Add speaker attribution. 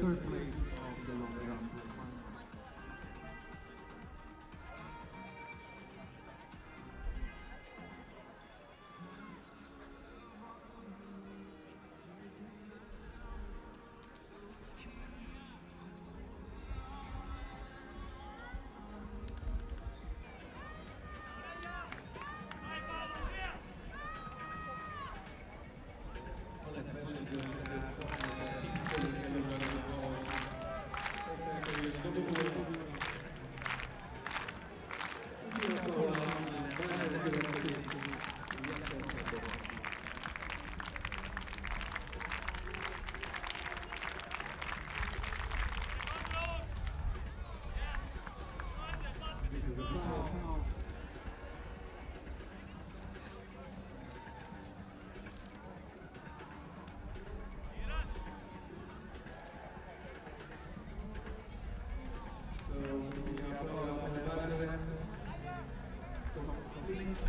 Speaker 1: third place.